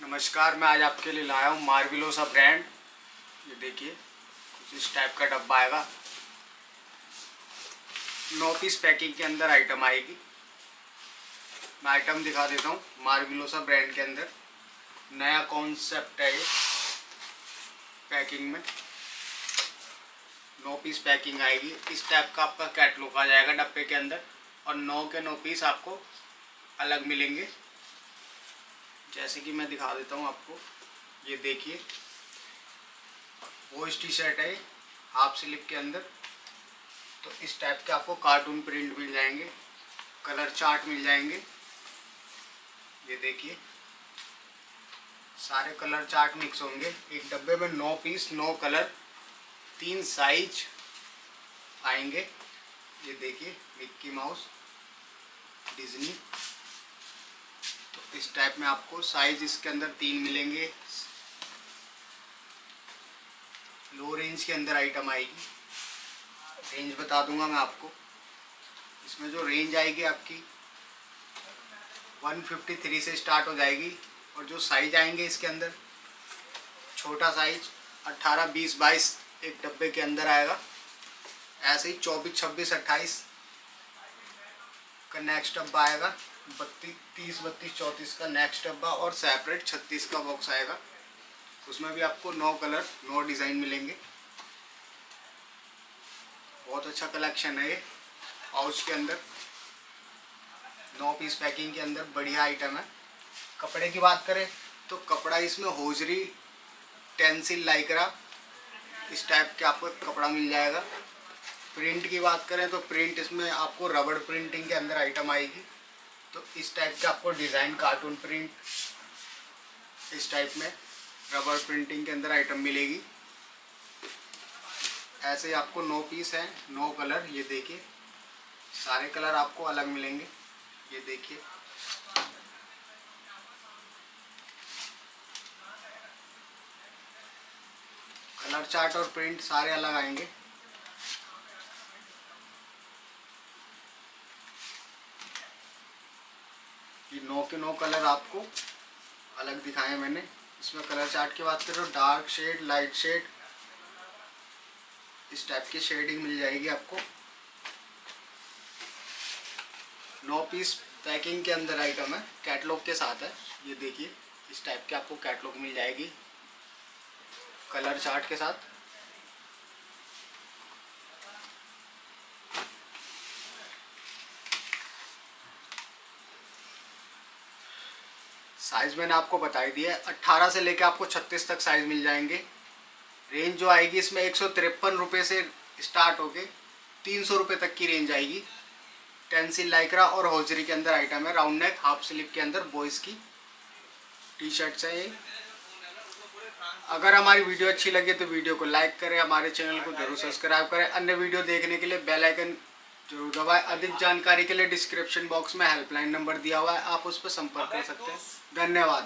नमस्कार, मैं आज आपके लिए लाया हूँ मार्विलोसा ब्रांड। ये देखिए, कुछ इस टाइप का डब्बा आएगा। नौ पीस पैकिंग के अंदर आइटम आएगी। मैं आइटम दिखा देता हूँ मार्विलोसा ब्रांड के अंदर। नया कॉन्सेप्ट है ये पैकिंग में। नौ पीस पैकिंग आएगी। इस टाइप का आपका कैटलॉग आ जाएगा डब्बे के अंदर और नौ के नौ पीस आपको अलग मिलेंगे। जैसे कि मैं दिखा देता हूँ आपको, ये देखिए। वॉइस टी शर्ट है हाफ़ स्लिप के अंदर। तो इस टाइप के आपको कार्टून प्रिंट मिल जाएँगे कलर चार्ट मिल जाएँगे। ये देखिए, सारे कलर चार्ट मिक्स होंगे। एक डब्बे में नौ पीस नौ कलर तीन साइज़ आएँगे। ये देखिए मिक्की माउस डिज्नी इस टाइप में आपको साइज़ इसके अंदर तीन मिलेंगे। लो रेंज के अंदर आइटम आएगी। रेंज बता दूँगा मैं आपको। इसमें जो रेंज आएगी आपकी 153 से स्टार्ट हो जाएगी। और जो साइज़ आएँगे इसके अंदर, छोटा साइज़ 18 20 22 एक डब्बे के अंदर आएगा। ऐसे ही 24 26 28 का नेक्स्ट डब्बा आएगा। बत्तीस तीस बत्तीस, चौंतीस का नेक्स्ट डब्बा और सेपरेट छत्तीस का बॉक्स आएगा। उसमें भी आपको नौ कलर नौ डिज़ाइन मिलेंगे। बहुत अच्छा कलेक्शन है ये पाउच के अंदर। नौ पीस पैकिंग के अंदर बढ़िया आइटम है। कपड़े की बात करें तो कपड़ा इसमें होजरी टेंसिल लाइकरा इस टाइप के आपको कपड़ा मिल जाएगा। प्रिंट की बात करें तो प्रिंट इसमें आपको रबड़ प्रिंटिंग के अंदर आइटम आएगी। तो इस टाइप का आपको डिज़ाइन कार्टून प्रिंट इस टाइप में रबर प्रिंटिंग के अंदर आइटम मिलेगी। ऐसे आपको नो पीस है नो कलर ये देखिए। सारे कलर आपको अलग मिलेंगे, ये देखिए। कलर चार्ट और प्रिंट सारे अलग आएँगे। ये नौ के नौ कलर आपको अलग दिखाए मैंने। इसमें कलर चार्ट की बात करें तो डार्क शेड, लाइट शेड, इस टाइप की शेडिंग मिल जाएगी आपको। नौ पीस पैकिंग के अंदर आइटम है, कैटलॉग के साथ है। ये देखिए, इस टाइप के आपको कैटलॉग मिल जाएगी। कलर चार्ट के साथ। साइज़ मैंने आपको बताई दिया है। अट्ठारह से लेकर आपको छत्तीस तक साइज़ मिल जाएँगे। रेंज जो आएगी इसमें एक सौ तिरपन रुपये से स्टार्ट होके तीन सौ रुपये तक की रेंज आएगी। टेंसिल लाइक्रा और होजरी के अंदर आइटम है। राउंड नेक, हाफ़ स्लीव के अंदर बॉयज़ की टी शर्ट्स है ये। अगर हमारी वीडियो अच्छी लगे तो वीडियो को लाइक करें, हमारे चैनल को ज़रूर सब्सक्राइब करें। अन्य वीडियो देखने के लिए बेल आइकन ज़रूर दबाएँ। अधिक जानकारी के लिए डिस्क्रिप्शन बॉक्स में हेल्पलाइन नंबर दिया हुआ है। आप उस पर संपर्क कर सकते हैं। धन्यवाद।